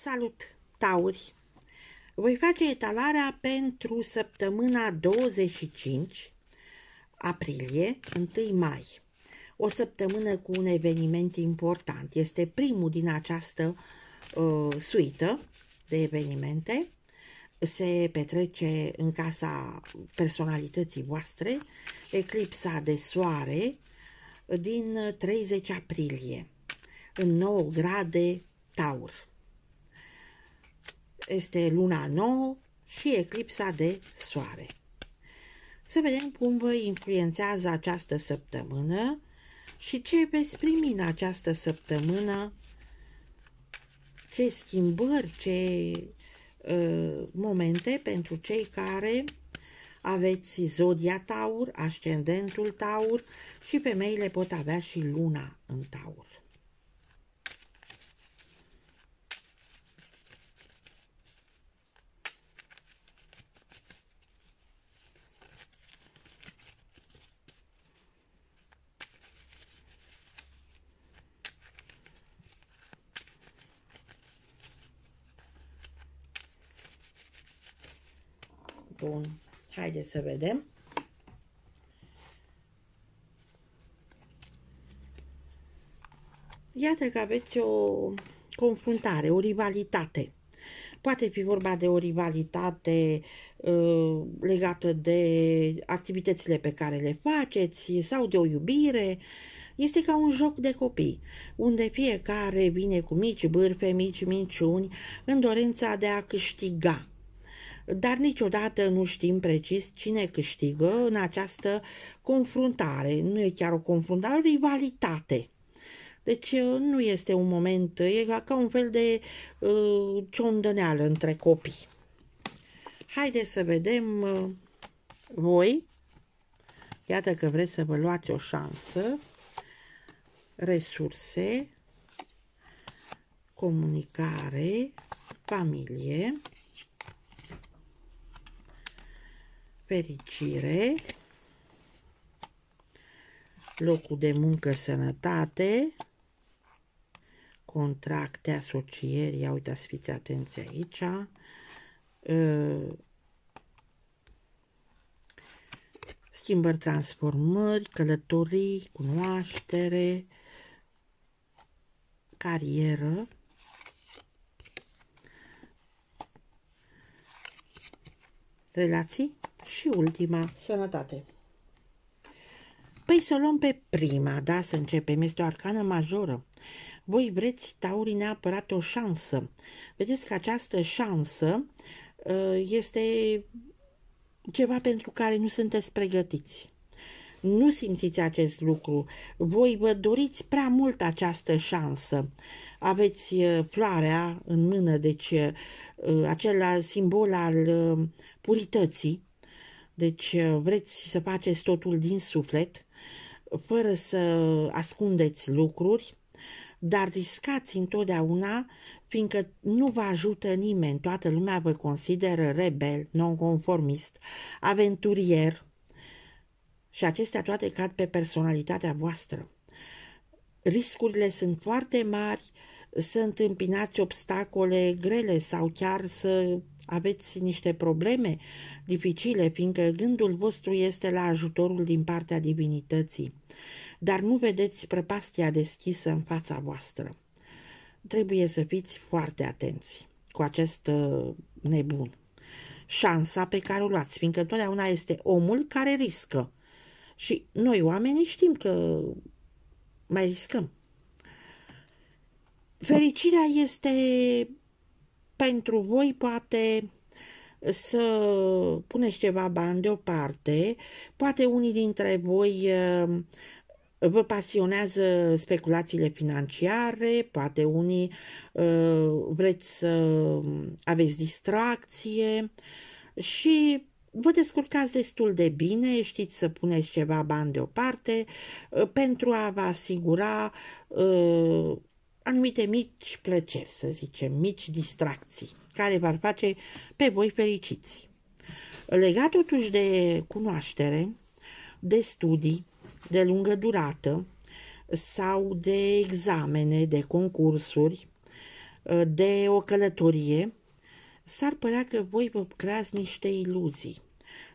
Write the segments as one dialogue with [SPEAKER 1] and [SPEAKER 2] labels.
[SPEAKER 1] Salut, tauri! Voi face etalarea pentru săptămâna 25 aprilie, 1 mai. O săptămână cu un eveniment important. Este primul din această uh, suită de evenimente. Se petrece în casa personalității voastre eclipsa de soare din 30 aprilie în 9 grade taur este luna nouă și eclipsa de soare. Să vedem cum vă influențează această săptămână și ce veți primi în această săptămână, ce schimbări, ce uh, momente pentru cei care aveți zodia taur, ascendentul taur și femeile pot avea și luna în taur. Bun, haideți să vedem. Iată că aveți o confruntare, o rivalitate. Poate fi vorba de o rivalitate uh, legată de activitățile pe care le faceți sau de o iubire. Este ca un joc de copii, unde fiecare vine cu mici bârfe, mici minciuni, în dorința de a câștiga dar niciodată nu știm precis cine câștigă în această confruntare. Nu e chiar o confruntare, o rivalitate. Deci uh, nu este un moment, e ca un fel de uh, ciondăneală între copii. Haideți să vedem uh, voi. Iată că vreți să vă luați o șansă. Resurse, comunicare, familie, fericire, locul de muncă, sănătate, contracte, asocieri, ia uitați, fiți atenți aici, uh, schimbări, transformări, călătorii, cunoaștere, carieră, relații, și ultima, sănătate. Păi să luăm pe prima, da, să începem. Este o arcană majoră. Voi vreți, Tauri, neapărat o șansă. Vedeți că această șansă uh, este ceva pentru care nu sunteți pregătiți. Nu simțiți acest lucru. Voi vă doriți prea mult această șansă. Aveți uh, floarea în mână, deci uh, acela simbol al purității, deci uh, vreți să faceți totul din suflet, fără să ascundeți lucruri, dar riscați întotdeauna, fiindcă nu vă ajută nimeni. Toată lumea vă consideră rebel, nonconformist, aventurier și acestea toate cad pe personalitatea voastră. Riscurile sunt foarte mari să întâmpinați obstacole grele sau chiar să aveți niște probleme dificile, fiindcă gândul vostru este la ajutorul din partea divinității, dar nu vedeți prăpastia deschisă în fața voastră. Trebuie să fiți foarte atenți cu acest uh, nebun. Șansa pe care o luați, fiindcă întotdeauna este omul care riscă. Și noi, oamenii, știm că mai riscăm. Fericirea este pentru voi poate să puneți ceva bani deoparte, poate unii dintre voi uh, vă pasionează speculațiile financiare, poate unii uh, vreți să aveți distracție și vă descurcați destul de bine, știți să puneți ceva bani deoparte uh, pentru a vă asigura anumite mici plăceri, să zicem, mici distracții, care v-ar face pe voi fericiți. Legat totuși de cunoaștere, de studii de lungă durată sau de examene, de concursuri, uh, de o călătorie, s-ar părea că voi vă creați niște iluzii.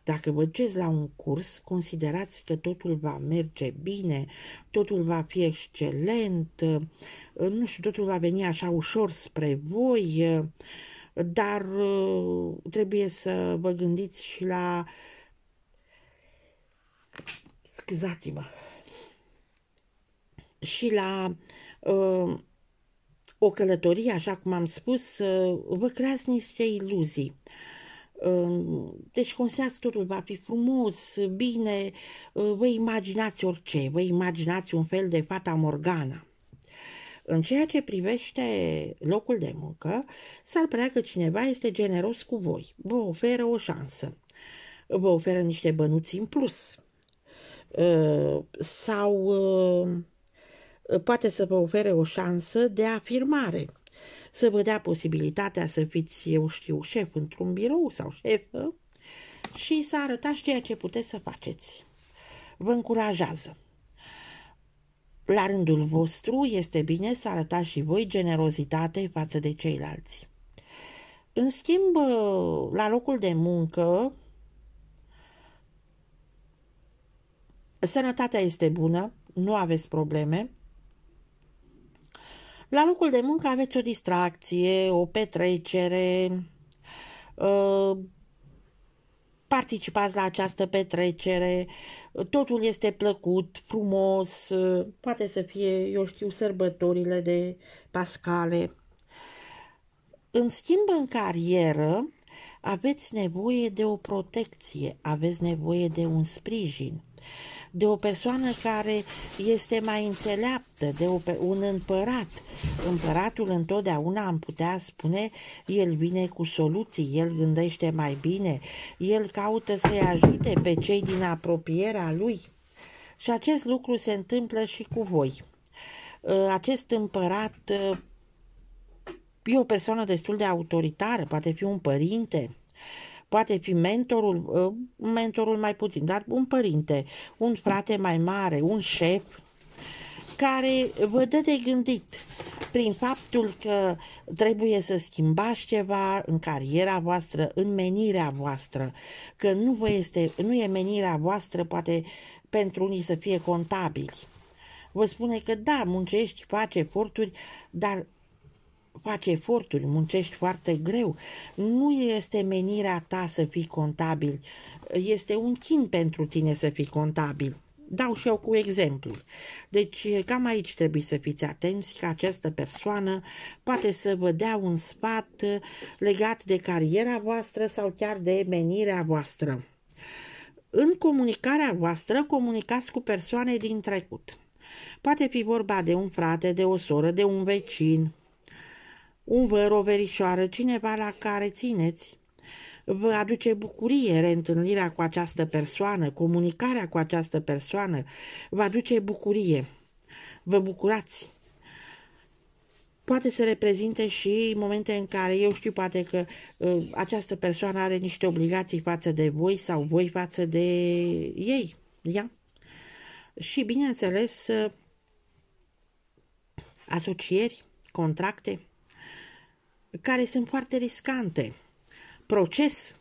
[SPEAKER 1] Dacă vă duceți la un curs, considerați că totul va merge bine, totul va fi excelent, uh, nu știu, totul va veni așa ușor spre voi, uh, dar trebuie să vă gândiți și la... Scuzați-mă. Și la uh, o călătorie, așa cum am spus, uh, vă creați niște iluzii. Uh, deci considerați totul va fi frumos, bine, uh, vă imaginați orice, vă imaginați un fel de fata Morgana. În ceea ce privește locul de muncă, s-ar părea că cineva este generos cu voi, vă oferă o șansă, vă oferă niște bănuți în plus. Sau poate să vă ofere o șansă de afirmare, să vă dea posibilitatea să fiți, eu știu, șef într-un birou sau șefă și să arătați ceea ce puteți să faceți. Vă încurajează. La rândul vostru este bine să arătați și voi generozitate față de ceilalți. În schimb, la locul de muncă, sănătatea este bună, nu aveți probleme, la locul de muncă aveți o distracție, o petrecere, uh, participați la această petrecere, totul este plăcut, frumos, uh, poate să fie, eu știu, sărbătorile de Pascale. În schimb, în carieră, aveți nevoie de o protecție, aveți nevoie de un sprijin de o persoană care este mai înțeleaptă, de o, un împărat. Împăratul întotdeauna am putea spune, el vine cu soluții, el gândește mai bine, el caută să-i ajute pe cei din apropierea lui. Și acest lucru se întâmplă și cu voi. Ă, acest împărat ă, e o persoană destul de autoritară, poate fi un părinte, poate fi mentorul, uh, mentorul mai puțin, dar un părinte, un frate mai mare, un șef, care vă dă de gândit prin faptul că trebuie să schimbați ceva în cariera voastră, în menirea voastră, că nu, vă este, nu e menirea voastră poate pentru unii să fie contabili. Vă spune că da, muncești, faci eforturi, dar faci eforturi, muncești foarte greu. Nu este menirea ta să fii contabil, este un chin pentru tine să fii contabil. Dau și eu cu exemplu. Deci, cam aici trebuie să fiți atenți că această persoană poate să vă dea un sfat legat de cariera voastră sau chiar de menirea voastră. În comunicarea voastră, comunicați cu persoane din trecut. Poate fi vorba de un frate, de o soră, de un vecin, un văr, o verișoară, cineva la care țineți. Vă aduce bucurie reîntâlnirea cu această persoană, comunicarea cu această persoană, vă aduce bucurie. Vă bucurați. Poate să reprezinte și momente în care eu știu poate că uh, această persoană are niște obligații față de voi sau voi față de ei. Ia? Și bineînțeles uh, asocieri, contracte, care sunt foarte riscante. Proces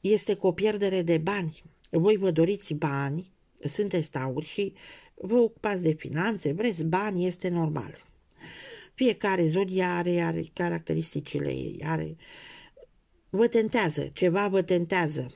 [SPEAKER 1] este cu o pierdere de bani. Voi vă doriți bani, sunteți tauri și vă ocupați de finanțe, vreți bani, este normal. Fiecare zodia are, are caracteristicile ei, are... Vă tentează, ceva vă tentează.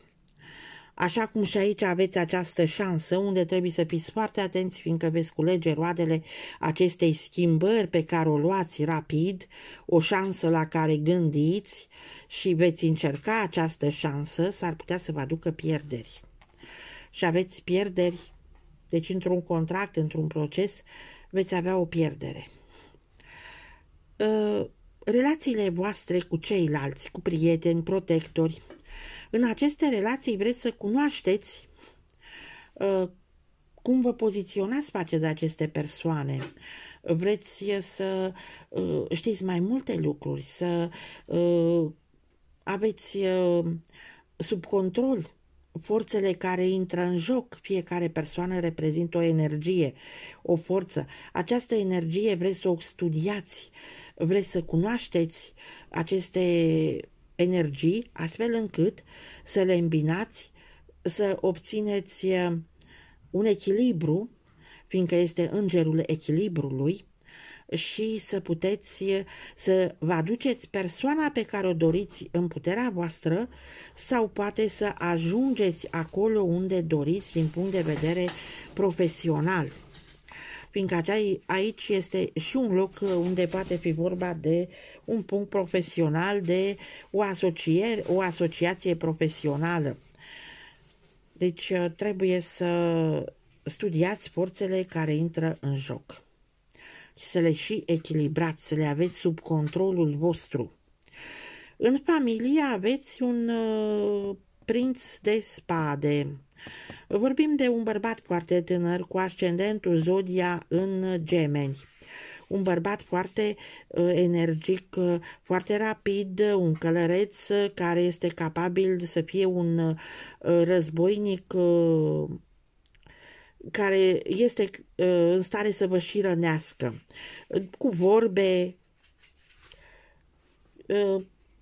[SPEAKER 1] Așa cum și aici aveți această șansă, unde trebuie să fiți foarte atenți, fiindcă veți culege roadele acestei schimbări pe care o luați rapid, o șansă la care gândiți și veți încerca această șansă, s-ar putea să vă aducă pierderi. Și aveți pierderi, deci într-un contract, într-un proces, veți avea o pierdere. Ă, relațiile voastre cu ceilalți, cu prieteni, protectori, în aceste relații vreți să cunoașteți uh, cum vă poziționați față de aceste persoane. Vreți să uh, știți mai multe lucruri, să uh, aveți uh, sub control forțele care intră în joc. Fiecare persoană reprezintă o energie, o forță. Această energie vreți să o studiați, vreți să cunoașteți aceste energii astfel încât să le îmbinați, să obțineți uh, un echilibru, fiindcă este îngerul echilibrului, și să puteți să vă aduceți persoana pe care o doriți în puterea voastră sau poate să ajungeți acolo unde doriți din punct de vedere profesional fiindcă aici este și un loc unde poate fi vorba de un punct profesional, de o, asociere, o asociație profesională. Deci trebuie să studiați forțele care intră în joc și să le și echilibrați, să le aveți sub controlul vostru. În familie aveți un uh, prinț de spade. Vorbim de un bărbat foarte tânăr cu ascendentul zodia în gemeni. Un bărbat foarte uh, energic, uh, foarte rapid, un călăreț care este capabil să fie un uh, războinic uh, care este uh, în stare să vă și rănească, cu vorbe.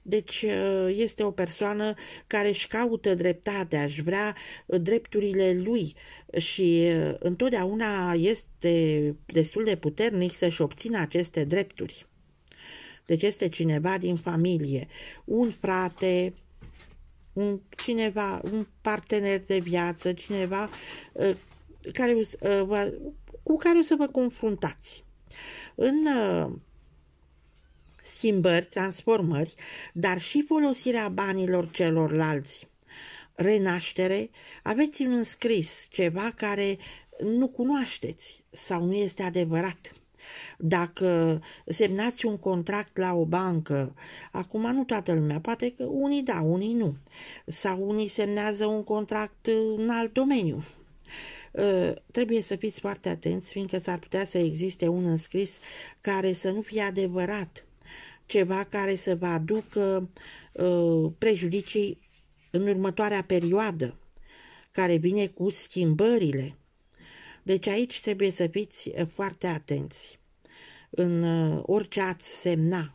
[SPEAKER 1] Uh, deci uh, este o persoană care își caută dreptatea, își vrea drepturile lui și întotdeauna este destul de puternic să-și obțină aceste drepturi. Deci este cineva din familie, un frate, un, cineva, un partener de viață, cineva care, uh, cu care o să vă confruntați. În uh, schimbări, transformări, dar și folosirea banilor celorlalți. Renaștere, aveți un înscris, ceva care nu cunoașteți sau nu este adevărat. Dacă semnați un contract la o bancă, acum nu toată lumea, poate că unii da, unii nu, sau unii semnează un contract în alt domeniu, Ă, trebuie să fiți foarte atenți, fiindcă s-ar putea să existe un înscris care să nu fie adevărat, ceva care să vă aducă ă, prejudicii în următoarea perioadă, care vine cu schimbările. Deci aici trebuie să fiți foarte atenți. În ă, orice ați semna,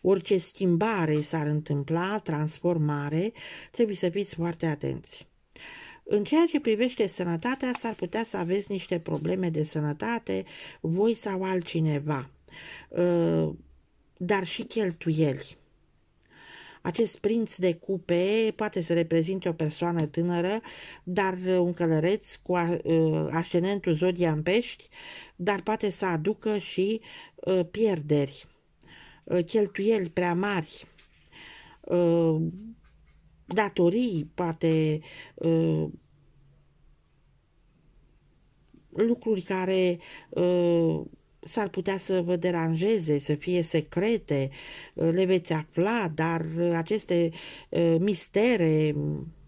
[SPEAKER 1] orice schimbare s-ar întâmpla, transformare, trebuie să fiți foarte atenți. În ceea ce privește sănătatea, s-ar putea să aveți niște probleme de sănătate, voi sau altcineva, uh, dar și cheltuieli. Acest prinț de cupe poate să reprezinte o persoană tânără, dar un călăreț cu uh, ascendentul zodia în pești, dar poate să aducă și uh, pierderi, cheltuieli prea mari, datorii, poate uh, lucruri care uh, s-ar putea să vă deranjeze, să fie secrete, uh, le veți afla, dar aceste uh, mistere,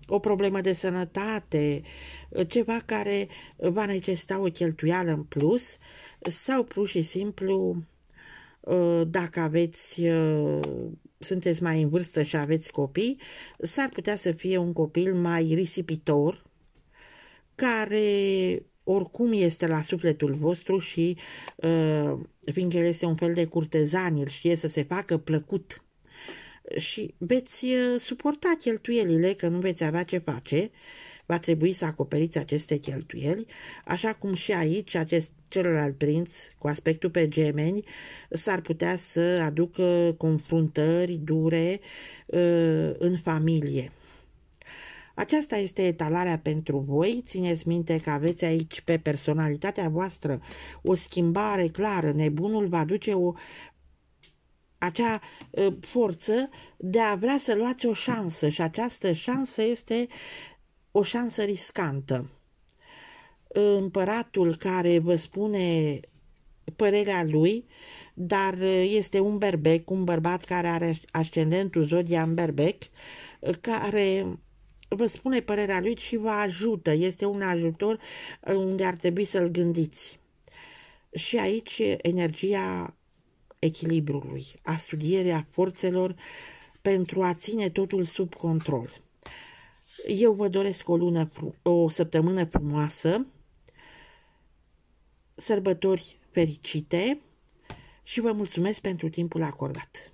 [SPEAKER 1] o problemă de sănătate, uh, ceva care va necesita o cheltuială în plus sau pur și simplu uh, dacă aveți sunteți mai în vârstă și aveți copii, s-ar putea să fie un copil mai risipitor, care oricum este la sufletul vostru și uh, fiindcă el este un fel de curtezan, el știe să se facă plăcut și veți uh, suporta cheltuielile, că nu veți avea ce face, va trebui să acoperiți aceste cheltuieli, așa cum și aici acest celălalt prinț cu aspectul pe gemeni s-ar putea să aducă confruntări dure uh, în familie. Aceasta este etalarea pentru voi. Țineți minte că aveți aici pe personalitatea voastră o schimbare clară. Nebunul va duce o, acea uh, forță de a vrea să luați o șansă și această șansă este o șansă riscantă. Împăratul care vă spune părerea lui, dar este un berbec, un bărbat care are ascendentul zodia în berbec, care vă spune părerea lui și vă ajută. Este un ajutor unde ar trebui să-l gândiți. Și aici energia echilibrului, a studierea forțelor pentru a ține totul sub control. Eu vă doresc o lună, o săptămână frumoasă, sărbători fericite și vă mulțumesc pentru timpul acordat.